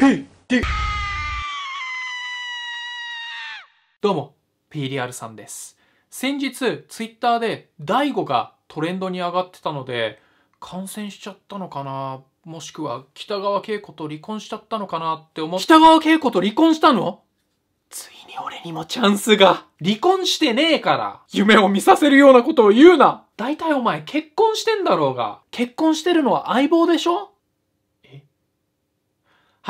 PD どうも PDR さんです先日ツイッターで DAIGO がトレンドに上がってたので感染しちゃったのかなもしくは北川景子と離婚しちゃったのかなって思う北川景子と離婚したの？ついに俺にもチャンスが。離婚してねえから。夢を見させるようなことを言うな。だいたいお前結婚してんだろうが。結婚してるのは相棒でしょ？え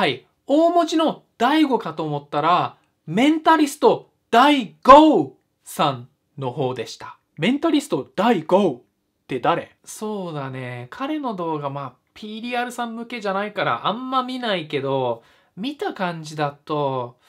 はい。大文字の大悟かと思ったら、メンタリスト大悟さんの方でした。メンタリスト大悟って誰？そうだね。彼の動画まあ PDR さん向けじゃないからあんま見ないけど、見た感じだと、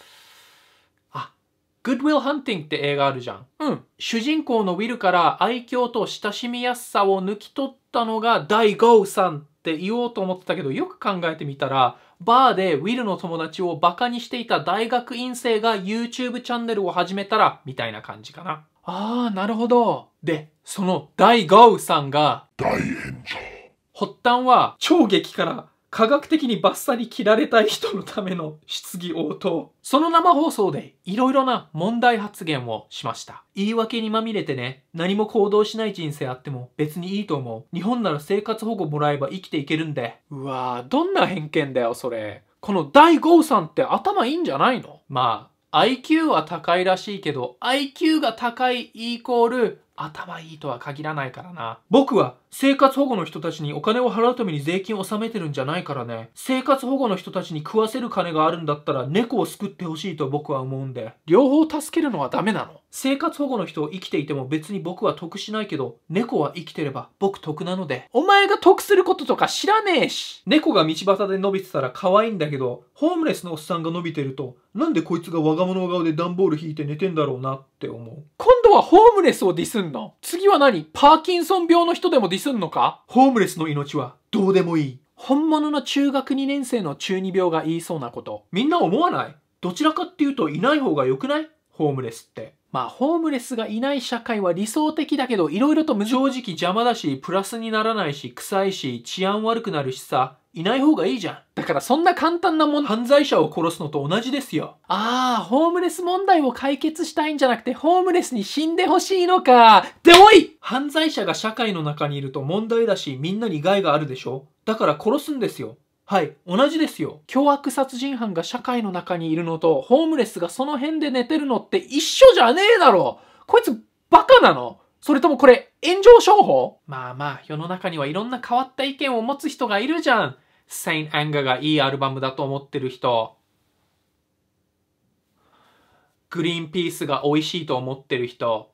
グッドウィル・ハンティングって映画あるじゃん。うん。主人公のウィルから愛嬌と親しみやすさを抜き取ったのが大ゴーさんって言おうと思ってたけど、よく考えてみたら、バーでウィルの友達をバカにしていた大学院生が YouTube チャンネルを始めたら、みたいな感じかな。あー、なるほど。で、その大ゴーさんが、大炎上。発端は、超激辛科学的にバッサリ切られたい人のための質疑応答。その生放送でいろいろな問題発言をしました。言い訳にまみれてね、何も行動しない人生あっても別にいいと思う。日本なら生活保護もらえば生きていけるんで。うわぁ、どんな偏見だよ、それ。この大豪さんって頭いいんじゃないの？まあ、IQ は高いらしいけど、IQ が高いイコール頭いいとは限らないからな。僕は生活保護の人たちにお金を払うために税金を納めてるんじゃないからね。生活保護の人たちに食わせる金があるんだったら猫を救ってほしいと僕は思うんで。両方助けるのはダメなの？生活保護の人を生きていても別に僕は得しないけど、猫は生きてれば僕得なので。お前が得することとか知らねえし。猫が道端で伸びてたら可愛いんだけど、ホームレスのおっさんが伸びてると、なんでこいつが我が物顔で段ボール引いて寝てんだろうなって思う。今度はホームレスをディスんの？次は何？パーキンソン病の人でもディスんのか？ホームレスの命はどうでもいい。本物の中学2年生の中二病が言いそうなこと。みんな思わない？どちらかっていうといない方が良くない？ホームレスって。まあ、ホームレスがいない社会は理想的だけど、色々と無正直邪魔だし、プラスにならないし、臭いし、治安悪くなるしさ、いない方がいいじゃん。だからそんな簡単なもん、犯罪者を殺すのと同じですよ。ああ、ホームレス問題を解決したいんじゃなくて、ホームレスに死んでほしいのか。でおい犯罪者が社会の中にいると問題だし、みんなに害があるでしょだから殺すんですよ。はい、同じですよ。凶悪殺人犯が社会の中にいるのと、ホームレスがその辺で寝てるのって一緒じゃねえだろこいつバカなのそれともこれ炎上商法？まあまあ、世の中にはいろんな変わった意見を持つ人がいるじゃん。Saint Anger がいいアルバムだと思ってる人。グリーンピースが美味しいと思ってる人。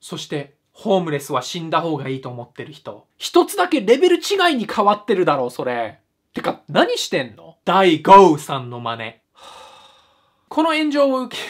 そして、ホームレスは死んだ方がいいと思ってる人。一つだけレベル違いに変わってるだろう、それ。てか、何してんの？大ゴーさんの真似。この炎上を受け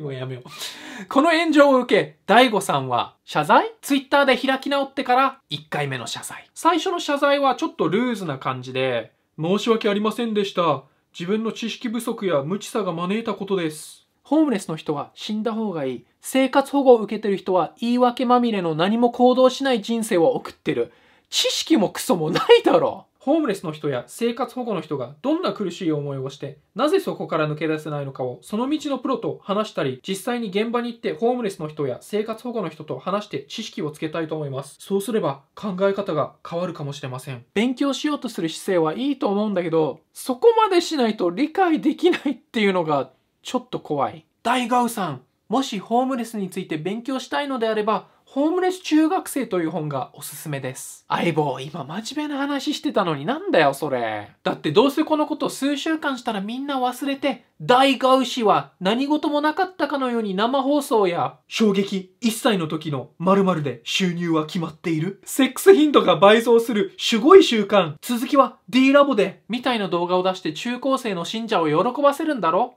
もうやめよう。この炎上を受け、大悟さんは謝罪？ツイッターで開き直ってから1回目の謝罪。最初の謝罪はちょっとルーズな感じで、申し訳ありませんでした。自分の知識不足や無知さが招いたことです。ホームレスの人は死んだ方がいい。生活保護を受けてる人は言い訳まみれの何も行動しない人生を送ってる。知識もクソもないだろホームレスの人や生活保護の人がどんな苦しい思いをして、なぜそこから抜け出せないのかを、その道のプロと話したり、実際に現場に行ってホームレスの人や生活保護の人と話して知識をつけたいと思います。そうすれば考え方が変わるかもしれません。勉強しようとする姿勢はいいと思うんだけど、そこまでしないと理解できないっていうのがちょっと怖い。大ガウさん、もしホームレスについて勉強したいのであれば、ホームレス中学生という本がおすすめです。相棒、今真面目な話してたのになんだよ、それ。だってどうせこのこと数週間したらみんな忘れて、大ガウ氏は何事もなかったかのように生放送や、衝撃1歳の時の〇〇で収入は決まっている。セックス頻度が倍増する守護い習慣。続きは D ラボで、みたいな動画を出して中高生の信者を喜ばせるんだろ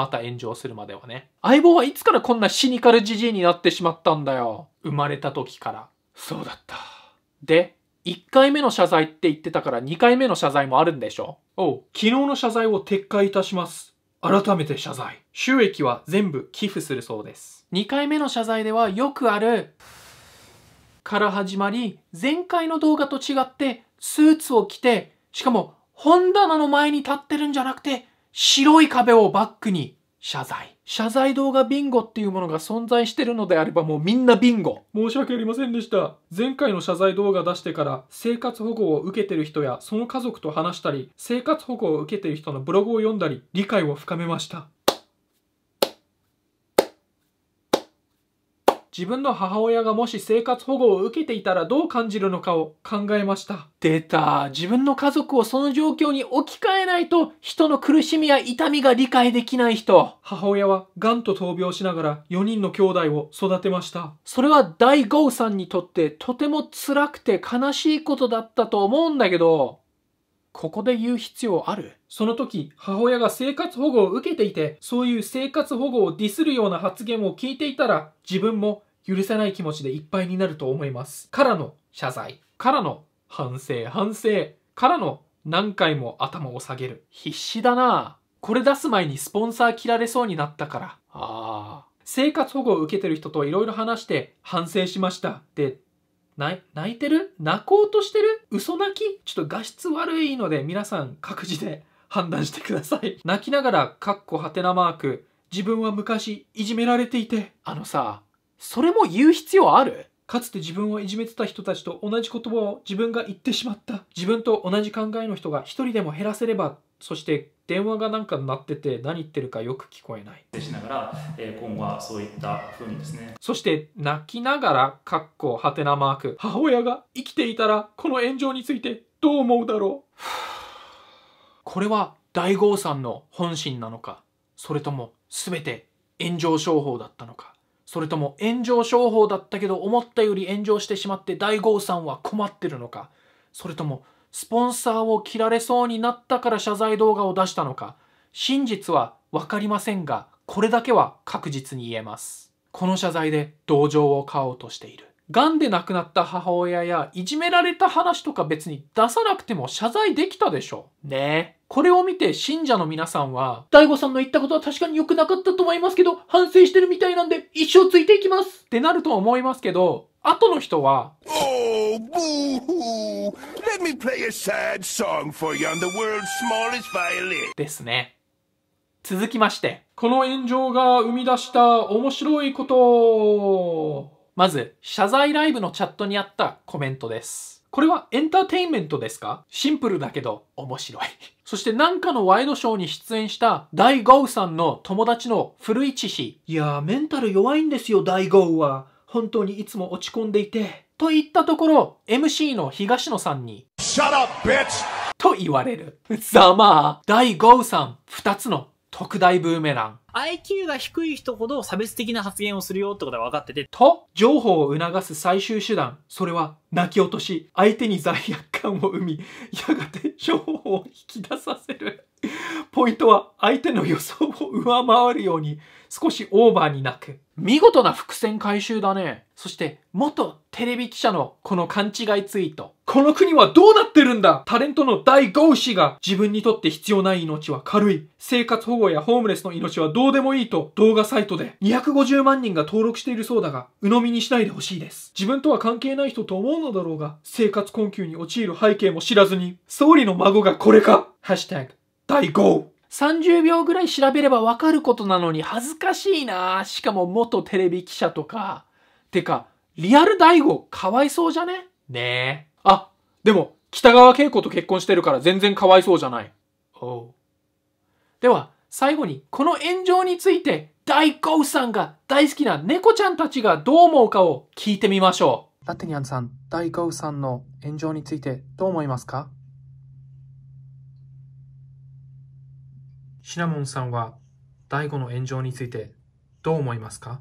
また炎上するまではね。相棒はいつからこんなシニカルじじいになってしまったんだよ。生まれた時から。そうだった。で、1回目の謝罪って言ってたから2回目の謝罪もあるんでしょ？おう、昨日の謝罪を撤回いたします。改めて謝罪。収益は全部寄付するそうです。2回目の謝罪ではよくある、から始まり、前回の動画と違ってスーツを着て、しかも本棚の前に立ってるんじゃなくて、白い壁をバックに謝罪。謝罪動画ビンゴっていうものが存在してるのであればもうみんなビンゴ。申し訳ありませんでした。前回の謝罪動画出してから生活保護を受けてる人やその家族と話したり、生活保護を受けてる人のブログを読んだり、理解を深めました。自分の母親がもし生活保護を受けていたらどう感じるのかを考えました。出た。自分の家族をその状況に置き換えないと人の苦しみや痛みが理解できない人。母親は癌と闘病しながら4人の兄弟を育てました。それは大豪さんにとってとても辛くて悲しいことだったと思うんだけど、ここで言う必要ある？その時、母親が生活保護を受けていて、そういう生活保護をディスるような発言を聞いていたら、自分も許せない気持ちでいっぱいになると思います。からの謝罪。からの反省、反省。からの何回も頭を下げる。必死だなこれ出す前にスポンサー切られそうになったから。ああ。生活保護を受けてる人といろいろ話して反省しました。で、泣いてる？泣こうとしてる？嘘泣き？ちょっと画質悪いので皆さん各自で判断してください。泣きながら、かっこはてなマーク。自分は昔いじめられていて。あのさ、それも言う必要ある？かつて自分をいじめてた人たちと同じ言葉を自分が言ってしまった。自分と同じ考えの人が一人でも減らせれば、そして電話がなんか鳴ってて何言ってるかよく聞こえない。しながら、えー今後はそういった風にですね、そして泣きながら、かっこはてなマーク。母親が生きていたら、この炎上についてどう思うだろう。これは大豪さんの本心なのか、それとも全て炎上商法だったのか、それとも炎上商法だったけど思ったより炎上してしまって大豪さんは困ってるのか、それともスポンサーを切られそうになったから謝罪動画を出したのか、真実は分かりませんが、これだけは確実に言えます。この謝罪で同情を買おうとしている。癌で亡くなった母親やいじめられた話とか別に出さなくても謝罪できたでしょ。ねえ。これを見て信者の皆さんは、大悟さんの言ったことは確かに良くなかったと思いますけど、反省してるみたいなんで一生ついていきますってなると思いますけど、後の人は、Oh! Let me play a sad song for you on the world's smallest violin. ですね。続きまして、この炎上が生み出した面白いこと。まず、謝罪ライブのチャットにあったコメントです。これはエンターテインメントですか？シンプルだけど面白い。そしてなんかのワイドショーに出演した大豪さんの友達の古市氏。いやー、メンタル弱いんですよ、大豪は。本当にいつも落ち込んでいて。と言ったところ、MC の東野さんに、Shut up, bitch! と言われる。ざまあ、第5さん、二つの特大ブーメラン。IQ が低い人ほど差別的な発言をするよってことが分かってて、と、情報を促す最終手段。それは、泣き落とし、相手に罪悪感を生み、やがて情報を引き出させる。ポイントは、相手の予想を上回るように、少しオーバーに泣く。見事な伏線回収だね。そして、元テレビ記者のこの勘違いツイート。この国はどうなってるんだ？タレントの大豪氏が自分にとって必要ない命は軽い。生活保護やホームレスの命はどうでもいいと動画サイトで250万人が登録しているそうだが、鵜呑みにしないでほしいです。自分とは関係ない人と思うのだろうが、生活困窮に陥る背景も知らずに、総理の孫がこれかハッシュタグ、大豪。30秒ぐらい調べればわかることなのに恥ずかしいなしかも元テレビ記者とか。てか、リアル大悟かわいそうじゃね？ねえ。あ、でも、北川景子と結婚してるから全然かわいそうじゃない。では、最後に、この炎上について、大悟さんが大好きな猫ちゃんたちがどう思うかを聞いてみましょう。ラテニャンさん、大悟さんの炎上についてどう思いますか？シナモンさんは、大悟の炎上についてどう思いますか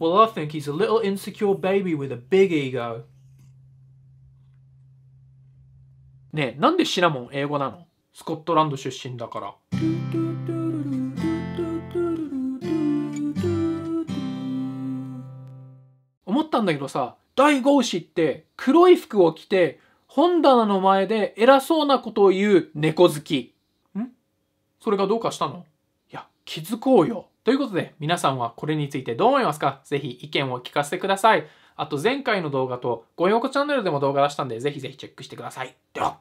？Well, I think he's a little insecure baby with a big ego. ね、なんでシナモン英語なの？スコットランド出身だから。思ったんだけどさ、大豪士って黒い服を着て本棚の前で偉そうなことを言う猫好き。ん？それがどうかしたの？いや、気づこうよ。ということで、皆さんはこれについてどう思いますか？ぜひ意見を聞かせてください。あと前回の動画と、ゴミ箱チャンネルでも動画出したんで、ぜひぜひチェックしてください。では。